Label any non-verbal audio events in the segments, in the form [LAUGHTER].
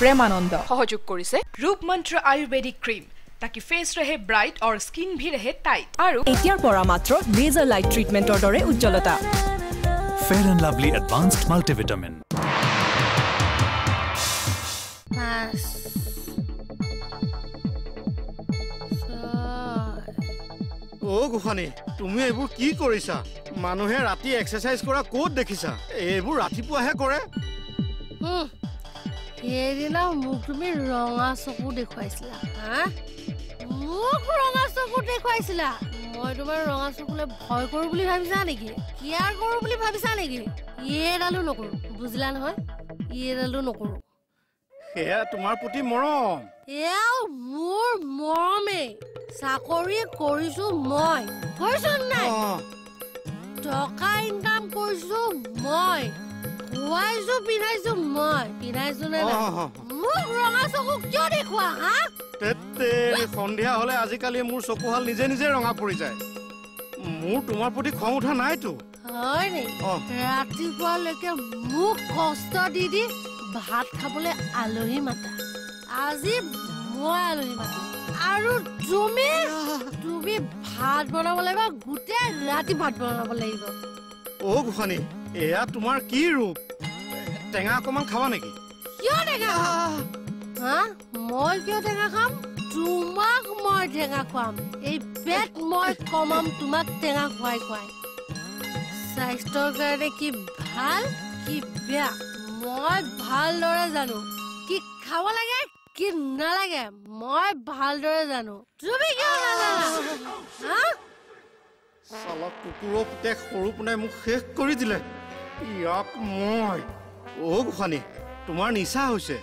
প্ৰেমানন্দ। সহযোগ কৰিছে ৰূপমন্ত্ৰ আয়ুৰ্বেদিক ক্ৰীম। তাকে ফেচ ৰেহে ব্ৰাইট অৰ স্কিন ভি ৰেহে টাইট আৰু এতিয়াৰ পৰা মাত্ৰ লেজাৰ লাইট ট্ৰিটমেণ্টৰ দৰে উজ্জ্বলতা। Fair and lovely advanced multivitamin অ' গোসানী তুমি এইবোৰ কি কৰিছা? মানুহে ৰাতি এক্সাৰচাইজ কৰা ক'ত দেখিছা? এইবোৰ ৰাতিপুৱাহে কৰে। সেইদিনা মোক তুমি ৰঙা চকু দেখুৱাইছিলা হা মোক ৰঙা চকু দেখুৱাইছিলা মই তোমাৰ ৰঙা চকুলে ভয় কৰো বুলি ভাবিছা নেকি কেয়াৰ কৰো বুলি ভাবিছা নেকি এইডালো নকৰো বুজিলা নহয় এইডালো নকৰো সেয়া তোমাৰ প্ৰতি মৰম এয়াও মোৰ মৰমে চাকৰি কৰিছো মই কৰিছো নাই টকা ইনকাম কৰিছো মই খুৱাইছো পিন্ধাইছো মই পিন্ধাইছো নে মোক ৰঙা চকু কিয় দেখুৱা হা সন্ধিয়া হ'লে আজিকালি মোৰ চকুহাল নিজে নিজে ৰঙা পৰি যায় মোৰ তোমাৰ প্ৰতি খং উঠা নাইতো হয়। ৰাতিপুৱালৈকে মোক কষ্ট দি দি ভাত খাবলৈ আলহী মাতা আজি মই আলহী মাতিম আৰু তুমি তুমি ভাত বনাব লাগিব গোটেই ৰাতি ভাত বনাব লাগিব অ' গোসানী এয়া তোমাৰ কি ৰূপ টেঙা অকণমান খাবা নেকি? কিয় টেঙা? হা? মই কিয় টেঙা খাম? তোমাক মই টেঙা খুৱাম। এই পেট মই কমাম তোমাক টেঙা খুৱাই খুৱাই। স্বাস্থ্যৰ কাৰণে কি ভাল কি বেয়া মই ভালদৰে জানো। কি খাব লাগে কি নালাগে মই ভালদৰে জানো। তুমি কিয় নাজানা? হা? চালা কুকুৰৰ পুতেক সৰু পোনাই মোক শেষ কৰি দিলে। ইয়াক মই অ' গোসানী তোমাৰ নিচা হৈছে।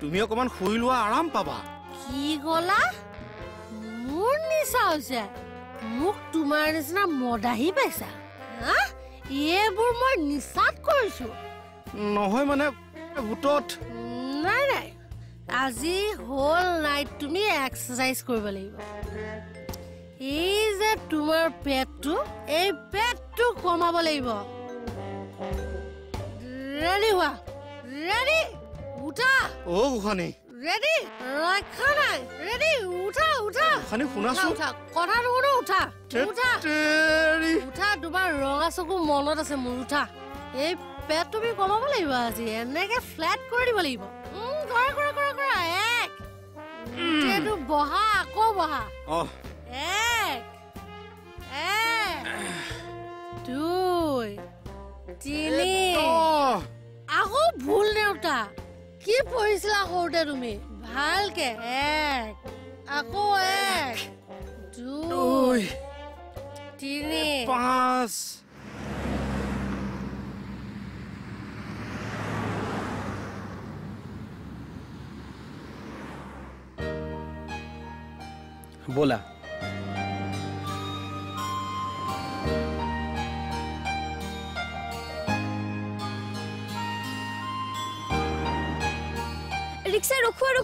তুমি অকণমান শুই লোৱা আৰাম পাবা। কি কলা? মোৰ নিচা হৈছে। মোক তোমাৰ নিচিনা মদাহি পাইছা। এইবোৰ মই নিচাত কৰিছো। নহয় মানে ভোটত নাই নাই। আজি হ'ল নাইট তুমি এক্সাৰচাইজ কৰিব লাগিব। এই যে তোমাৰ পেটটো এই পেটটো কমাব লাগিব। ৰেডি হোৱা ৰেডি উঠা অ' গোসানী ৰেডি ৰক্ষা নাই ৰেডি উঠা উঠা গোসানী শুনাচোন উঠা কথা নুশুনো উঠা উঠা উঠা তোমাৰ ৰঙা চকু মনত আছে মোৰ উঠা এই পেট তুমি কমাব লাগিব আজি এনেকে ফ্লেট কৰি দিব লাগিব কৰা কৰা কৰা কৰা এক গোটেইটো বহা আকৌ বহা এক এক দুই তিনি অহ, আকৌ ভুল নেওতা কি পঢ়িছিলা সৰুতে তুমি? ভালকে এক আকৌ এক দুই তিনি। পাঁচ। बोला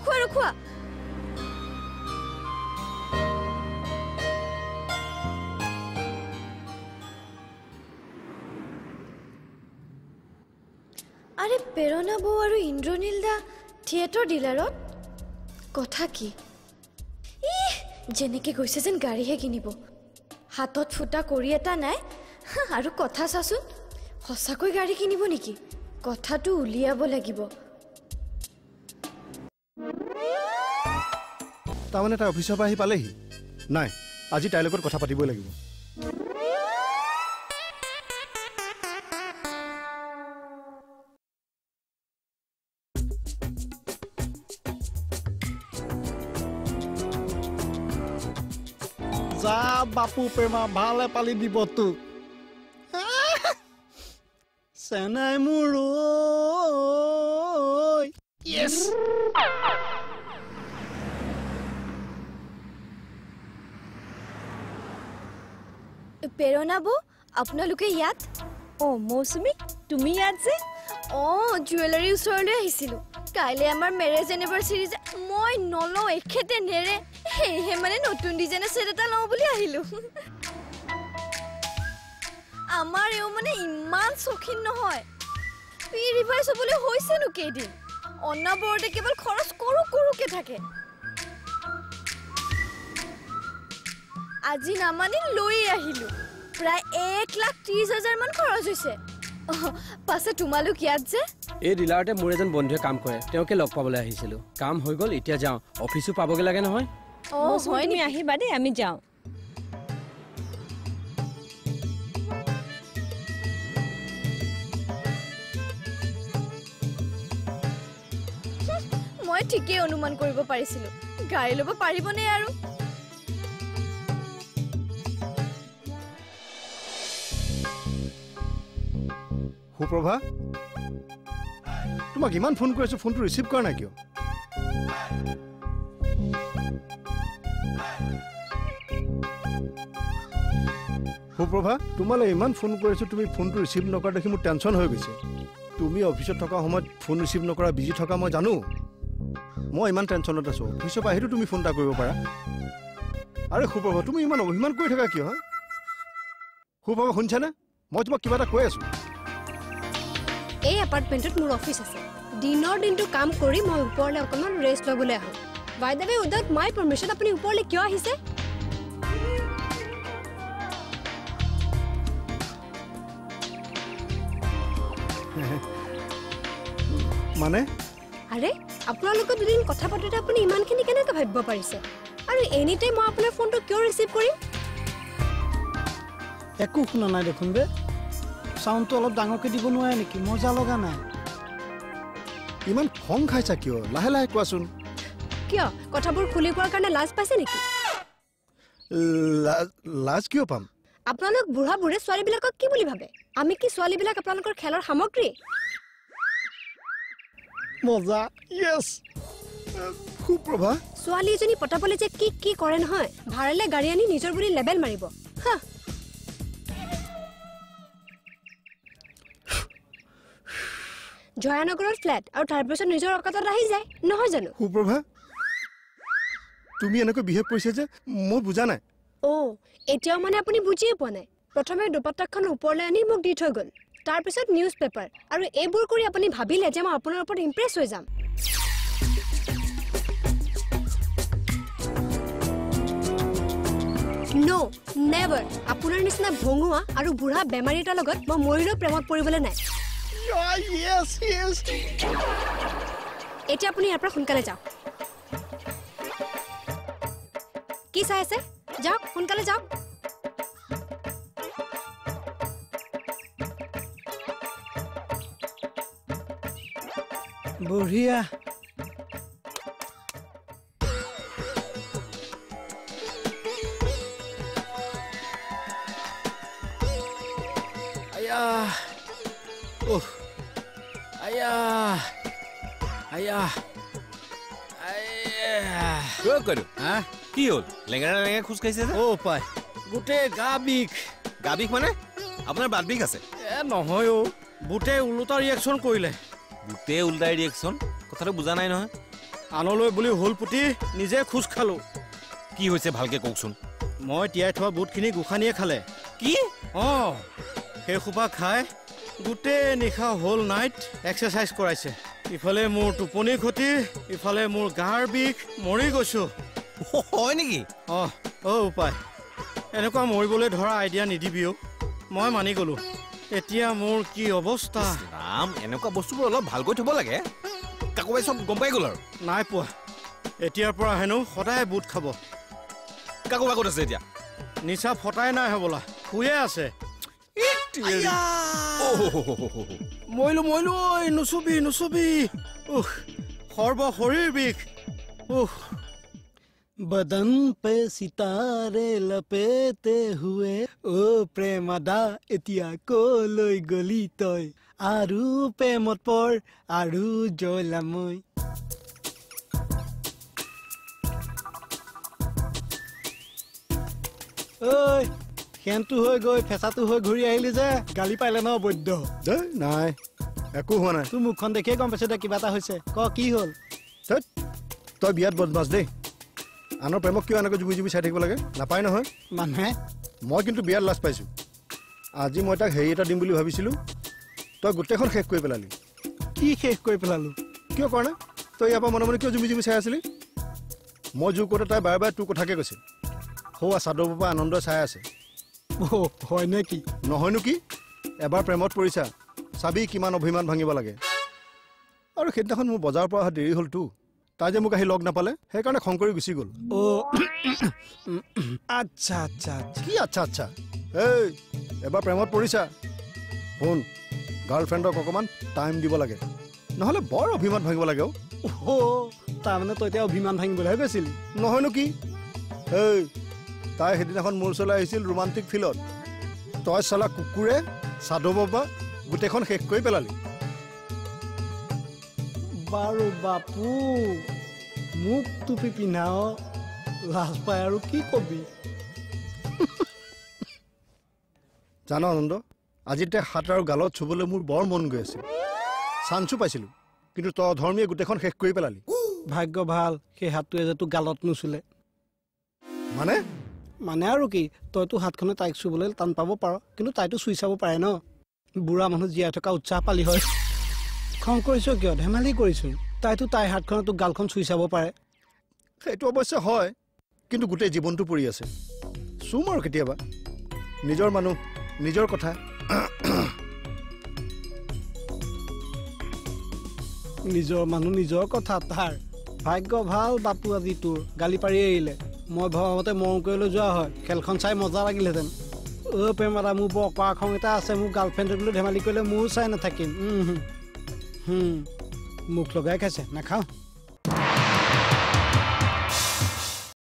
ৰখোৱা ৰখোৱা ৰখোৱা আৰে প্ৰেৰণা বৌ আৰু ইন্দ্ৰনীল দা থিয়েটাৰ ডিলাৰত কথা কি? ইহ যেনেকে গৈছে যেন গাড়ীহে কিনিব। হাতত ফুটা কৰি এটা নাই। আৰু কথা চাচোন। সঁচাকৈ গাড়ী কিনিব নেকি? কথাটো উলিয়াব লাগিব। তাৰমানে তাই অফিচৰ পৰা আহি পালেহি। নাই আজি তাইৰ লগত কথা পাতিবই লাগিব। যা বাপু প্ৰেমা ভালে পালি দিব তোক চেনাই মোৰ প্ৰেৰণা বৌ আপোনালোকে ইয়াত অ' মৌচুমী তুমি ইয়াত যে অঁ জুৱেলাৰী ওচৰলৈ আহিছিলোঁ কাইলৈ আমাৰ মেৰেজ এনিভাৰ্চাৰী যে মই নলওঁ এখেতে নেৰে সেয়েহে মানে নতুন ডিজাইনৰ ছেট এটা লওঁ বুলি আহিলোঁ আমাৰ এওঁ মানে ইমান চখিন নহয় প্ৰি ৰিভাইজ হ'বলৈ হৈছেনো কেইদিন অনবৰতে কেৱল খৰচ কৰো কৰোকে থাকে আজি নামানি লৈ আহিলো। প্ৰায় এক লাখ ত্ৰিশ হাজাৰ মান খৰচ হৈছে। পাছে তোমালোক ইয়াত যে? এই ডিলাৰতে মোৰ এজন বন্ধুৱে কাম কৰে। তেওঁকে লগ পাবলৈ আহিছিলোঁ। কাম হৈ গ'ল এতিয়া যাওঁ। অফিচো পাবগৈ লাগে নহয়। অ হয় তুমি আহিবা দেই আমি যাওঁ। মই ঠিকেই অনুমান কৰিব পাৰিছিলো। গাড়ী ল'ব পাৰিবনে আৰু? সুপ্ৰভা? তোমাক ইমান ফোন কৰি আছো ফোনটো ৰিচিভ কৰা নাই কিয়? সুপ্ৰভা তোমালৈ ইমান ফোন কৰিছো তুমি ফোনটো ৰিচিভ নকৰা দেখি মোৰ টেনশ্যন হৈ গৈছে। তুমি অফিচত থকা সময়ত ফোন ৰিচিভ নকৰা বিজি থকা মই জানো। মই ইমান টেনশ্যনত আছো। অফিচৰ পৰা আহিতো তুমি ফোন এটা কৰিব পাৰা। আৰে সুপ্ৰভা তুমি ইমান অভিমান কৰি থাকা কিয় সুপ্ৰভা শুনিছানে? মই তোমাক কিবা এটা কৈ আছো। এই এপাৰ্টমেণ্টত মোৰ অফিচ আছে। দিনৰ দিনটো কাম কৰি মই ওপৰলৈ অকণমান ৰেষ্ট ল'বলৈ আহোঁ। By the way without my permission আপুনি ওপৰলৈ কিয় আহিছে? [LAUGHS] মানে? আৰে আপোনালোকৰ দুদিন কথা পাতোতে আপুনি ইমানখিনি কেনেকৈ ভাবিব পাৰিছে? আৰু এনি টাইম মই আপোনাৰ ফোনটো কিয় ৰিচিভ কৰিম? একো শুনা নাই দেখোন বে। চাউণ্ডটো অলপ ডাঙৰকৈ দিব নোৱাৰে নেকি? মজা লগা নাই। ইমান খং খাইছা কিয়? লাহে লাহে কোৱাচোন। কিয়? কথাবোৰ খুলি কোৱাৰ কাৰণে লাজ পাইছে নেকি? লাজ- কিয় পাম? আপোনালোক বুঢ়াবোৰে ছোৱালীবিলাকক কি বুলি ভাবে? আমি কি ছোৱালীবিলাক আপোনালোকৰ খেলৰ সামগ্ৰী? মজা য়েছ সুপ্ৰভা। ছোৱালী এজনী পতাবলৈ যে কি কি কৰে নহয়? ভাড়ালে গাড়ী আনি নিজৰ বুলি লেবেল মাৰিব। হা জয়ানগৰত ফ্লেট আৰু তাৰপিছত নিজৰ অকাতত আহি যায় নহয় জানো? সুপ্ৰভা তুমি এনেকৈ বিহেভ কৰিছা যে মই বুজা নাই। অ' এতিয়াও মানে আপুনি বুজিয়ে পোৱা নাই। প্ৰথমে দুপাত্তাখন ওপৰলৈ আনি মোক দি থৈ গ'ল। তাৰপিছত নিউজ পেপাৰ আৰু এইবোৰ কৰি আপুনি ভাবিলে যে মই আপোনাৰ ওপৰত ইমপ্ৰেছ হৈ যাম। ন' নেভাৰ আপোনাৰ নিচিনা ভঙুৱা আৰু বুঢ়া বেমাৰী এটাৰ লগত মই ময়ূৰৰ প্ৰেমত পৰিবলৈ নাই। য়েছ য়েছ এতিয়া আপুনি ইয়াৰ পৰা সোনকালে যাওক কি চাই আছে যাওক সোনকালে যাওক বঢ়িয়া আয়া উহ আয়া আয়া আয়া কিয় কৰো হা কি হ'ল লেঙেৰা লেঙেৰা খোজ কাঢ়িছে যে অ' পাই গোটেই গা বিষ গা বিষ মানে আপোনাৰ বাট বিষ আছে এ নহয় অ' বুটে ওলোটা ৰিয়েকশ্যন কৰিলে গোটেই উল্টাই ৰিয়েকশ্যন কথাটো বুজা নাই নহয় আনলৈ বুলি হোল পুতি নিজে খোজ খালোঁ কি হৈছে ভালকে কওকচোন মই তিয়াই থোৱা বুটখিনি গোসানীয়ে খালে কি অঁ সেই সোপা খাই গোটেই নিশা হ'ল নাইট এক্সাৰচাইজ কৰাইছে। ইফালে মোৰ টোপনি ক্ষতি ইফালে মোৰ গাৰ বিষ মৰি গৈছোঁ। হয় নেকি? অঁ অ' উপায়। এনেকুৱা মৰিবলৈ ধৰা আইডিয়া নিদিবি অ' মই মানি গ'লোঁ। এতিয়া মোৰ কি অৱস্থা? ৰাম এনেকুৱা বস্তুবোৰ অলপ ভালকৈ থ'ব লাগে। কাকোবাই চব গম পাই গ'ল আৰু। নাই পোৱা। এতিয়াৰ পৰা হেনো সদায় বুট খাব। কাকোবা ক'ত আছে এতিয়া? নিচা ফটাই নাই হ'বলা। শুয়ে আছে। মৰিলো মৰিলো ঐ নুচুবি নুচুবি উহ সৰ্ব শৰীৰ বিষ উহ बदन पे सितारे लपेटे हुए ओ প্ৰেমাদা এতিয়া কলৈ গলি তই আৰু প্ৰেমত পৰ আৰু জলামৈ ঐ সেনটো হৈ গৈ ফেঁচাটো হৈ ঘূৰি আহিলি যে গালি পাইলে ন বৈদ্য? দেই নাই একো হোৱা নাই। তোৰ মুখখন দেখিয়ে গম পাইছো দে কিবা এটা হৈছে। ক কি হ'ল? তই বিয়াত বদমাছ দেই। আনৰ প্ৰেমক কিয় এনেকৈ জুবি জুবি চাই থাকিব লাগে? নাপায় নহয়। মানুহে মই কিন্তু বিয়াত লাজ পাইছোঁ। আজি মই তাক হেৰি এটা দিম বুলি ভাবিছিলোঁ। তই গোটেইখন শেষ কৰি পেলালি। কি শেষ কৰি পেলালো? কিয় কৰা তই ইয়াৰ পৰা মনে মনে কিয় জুমি জুমি চাই আছিলি? মই জোৰ কৰোঁতে তাই বাৰে বাৰে তোৰ কথাকে কৈছে। সৌৱা চাদৰ পৰা আনন্দই চাই আছে। হয় নে কি? নহয়নো কি? এবাৰ প্ৰেমত পৰিছা। চাবি কিমান অভিমান ভাঙিব লাগে। আৰু সেইদিনাখন মোৰ বজাৰৰ পৰা অহা দেৰি হ'লতো। তাই যে মোক আহি লগ নাপালে সেইকাৰণে খং কৰি গুচি গ'ল। অ' আচ্ছা আচ্ছা কি আচ্ছা আচ্ছা? এই এবাৰ প্ৰেমত পৰিছা। শুন গাৰ্লফ্ৰেণ্ডক অকণমান টাইম দিব লাগে। নহ'লে বৰ অভিমান ভাঙিব লাগে অ' তাৰমানে তই এতিয়া অভিমান ভাঙিবলৈহে গৈছিলি। নহয়নো কি? এই তাই সেইদিনাখন মোৰ ওচৰলৈ আহিছিল ৰোমান্টিক ফিল্ডত তই চালা কুকুৰে চাদৰ বাবা গোটেইখন শেষ কৰি পেলালি। বাৰু বাপু মোক টুপি পিন্ধাও লাজ পাই আৰু কি কবি? [LAUGHS] জান আনন্দ আজি তাই হাত আৰু গালত চুবলৈ মোৰ বৰ মন গৈ আছিল চান্সো পাইছিলোঁ কিন্তু তই অধৰ্মীয়ে গোটেইখন শেষ কৰি পেলালি। ভাগ্য ভাল সেই হাতটোৱে যে তোক গালত নুচুলে। মানে? মানে আৰু কি তইতো হাতখনে তাইক চুবলৈ টান পাব পাৰ কিন্তু তাইতো চুই চাব পাৰে ন? বুঢ়া মানুহ জীয়াই থকা উৎসাহ পালি হয়। খং কৰিছ কিয় ধেমালি কৰিছোঁ? তাইতো তাইৰ হাতখনে তোক গালখন চুই চাব পাৰে। সেইটো অৱশ্যে হয় কিন্তু গোটেই জীৱনটো পৰি আছে। চুম আৰু কেতিয়াবা। নিজৰ মানুহ নিজৰ কথা। নিজৰ মানুহ নিজৰ কথা তাৰ। ভাগ্য ভাল বাপু আজি তোৰ গালি পাৰি এৰিলে। মই ভবামতে মৰম কৰিবলৈ যোৱা হয়। খেলখন চাই মজা লাগিলহেঁতেন। অ' প্ৰেম এটা মোৰ বৰ অকৰা খং এটা আছে। মোৰ গাৰ্লফ্ৰেণ্ডক লৈ ধেমালি কৰিলে মোৰো চাই নাথাকিম। মুখ লগাই খাইছে। নাখাওঁ।